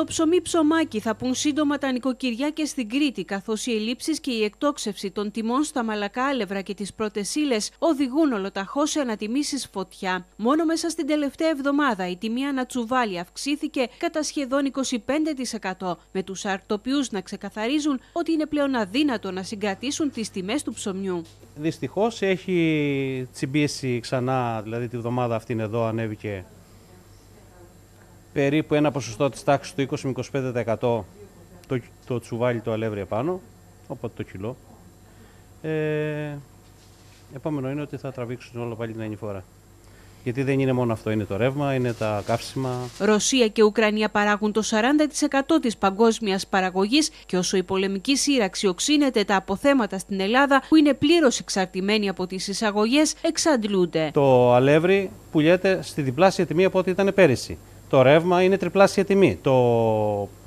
Το ψωμί ψωμάκι θα πούν σύντομα τα νοικοκυριά και στην Κρήτη, καθώς οι ελλείψεις και η εκτόξευση των τιμών στα μαλακά άλευρα και τις πρώτες ύλες οδηγούν ολοταχώς σε ανατιμήσεις φωτιά. Μόνο μέσα στην τελευταία εβδομάδα η τιμή ανατσουβάλι αυξήθηκε κατά σχεδόν 25%, με τους αρτοπιού να ξεκαθαρίζουν ότι είναι πλέον αδύνατο να συγκρατήσουν τις τιμές του ψωμιού. Δυστυχώς έχει τσιμπήσει ξανά, δηλαδή τη βδομάδα αυτήν εδώ ανέβηκε περίπου ένα ποσοστό της τάξης του 20 25% το, το τσουβάλι το αλεύρι επάνω, οπότε το κιλό. Ε, επόμενο είναι ότι θα τραβήξουν όλο πάλι την άλλη φορά. Γιατί δεν είναι μόνο αυτό, είναι το ρεύμα, είναι τα καύσιμα. Ρωσία και Ουκρανία παράγουν το 40% της παγκόσμιας παραγωγής και όσο η πολεμική σύραξη οξύνεται τα αποθέματα στην Ελλάδα που είναι πλήρως εξαρτημένοι από τις εισαγωγές εξαντλούνται. Το αλεύρι πουλιέται στη διπλάσια τιμή από ό,τι ήταν πέρυσι. Το ρεύμα είναι τριπλάσια τιμή. Το,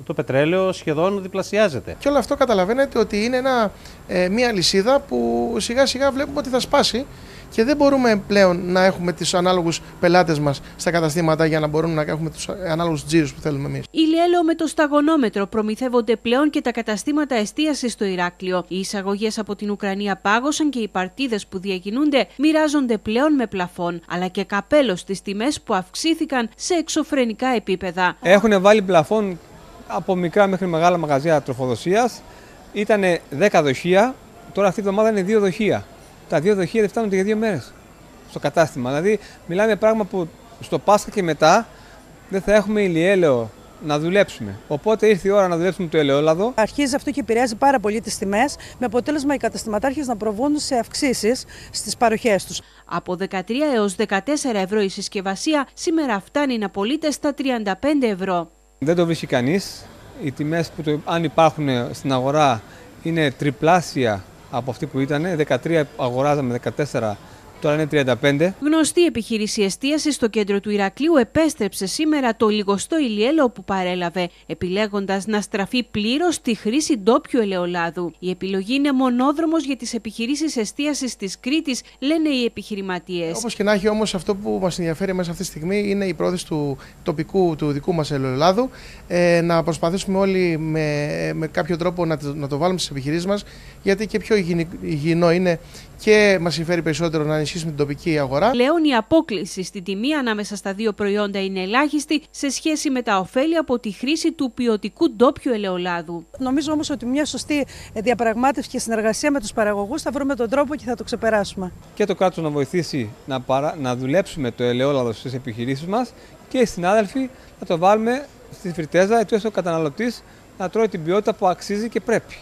το πετρέλαιο σχεδόν διπλασιάζεται. Και όλο αυτό καταλαβαίνετε ότι είναι ένα, ε, μια λυσίδα που σιγά σιγά βλέπουμε ότι θα σπάσει και δεν μπορούμε πλέον να έχουμε του ανάλογους πελάτες μας στα καταστήματα για να μπορούμε να έχουμε τους ανάλογους τζίρους που θέλουμε εμείς. Ηλιέλαιο με το σταγονόμετρο προμηθεύονται πλέον και τα καταστήματα εστίασης στο Ηράκλειο. Οι εισαγωγές από την Ουκρανία πάγωσαν και οι παρτίδες που διακινούνται μοιράζονται πλέον με πλαφόν, αλλά και καπέλος στις τιμές που αυξήθηκαν σε εξωφρενικά επίπεδα. Έχουν βάλει πλαφόν από μικρά μέχρι μεγάλα μαγαζιά τροφοδοσίας. Ήταν 10 δοχεία, τώρα αυτή η εβδομάδα είναι 2 δοχεία τα δύο δοχεία δεν φτάνουν για δύο μέρες στο κατάστημα. Δηλαδή, μιλάμε πράγμα που στο Πάσχα και μετά δεν θα έχουμε ηλιέλαιο να δουλέψουμε. Οπότε ήρθε η ώρα να δουλέψουμε το ελαιόλαδο. Αρχίζει αυτό και επηρεάζει πάρα πολύ τις τιμές, με αποτέλεσμα οι καταστηματάρχες να προβούν σε αυξήσεις στις παροχές τους. Από 13 έως 14 ευρώ η συσκευασία, σήμερα φτάνει να πωλείται στα 35 ευρώ. Δεν το βρίσκει κανείς. Οι τιμές που το, αν υπάρχουν στην αγορά είναι τριπλάσια από αυτή που ήταν. 13 αγοράζαμε, 14 τώρα είναι 35. Γνωστή επιχείρηση εστίασης στο κέντρο του Ηρακλείου επέστρεψε σήμερα το λιγοστό ηλιέλαιο που παρέλαβε, επιλέγοντας να στραφεί πλήρως στη χρήση ντόπιου ελαιολάδου. Η επιλογή είναι μονόδρομος για τις επιχειρήσεις εστίασης της Κρήτης, λένε οι επιχειρηματίες. Όπως και να έχει όμως, αυτό που μας ενδιαφέρει μέσα αυτή τη στιγμή είναι η πρόθεση του τοπικού, του δικού μας ελαιολάδου. Ε, να προσπαθήσουμε όλοι με, με κάποιο τρόπο να, να το βάλουμε στις επιχειρήσεις μας, γιατί και πιο υγιεινό είναι και μας συμφέρει περισσότερο να ενισχύσουμε την τοπική αγορά. Πλέον η απόκληση στη τιμή ανάμεσα στα δύο προϊόντα είναι ελάχιστη σε σχέση με τα ωφέλη από τη χρήση του ποιοτικού ντόπιου ελαιολάδου. Νομίζω όμως ότι μια σωστή διαπραγμάτευση και συνεργασία με τους παραγωγούς θα βρούμε τον τρόπο και θα το ξεπεράσουμε. Και το κράτος να βοηθήσει να, παρα... να δουλέψουμε το ελαιόλαδο στις επιχειρήσεις μας και οι συνάδελφοι να το βάλουμε στη φριτέζα έτσι ώστε ο καταναλωτής να τρώει την ποιότητα που αξίζει και πρέπει.